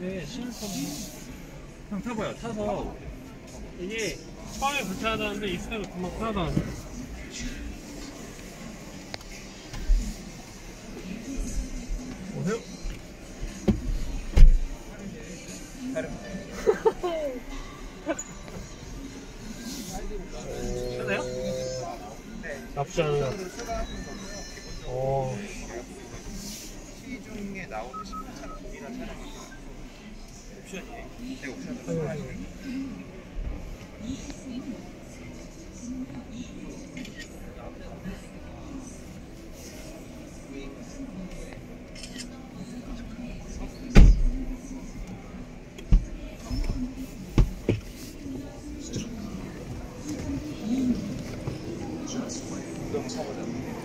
네, 실컷 형 타봐요. 타서 이게 처음에 불편하다는데 있으면 금방 편하다는데. 오세요. 편해 나쁘지. 어, 시중에 나오는 신차랑 동일한 차량이 옵션이에요. 네, 옵션은 충전구와 전력 구의 구매로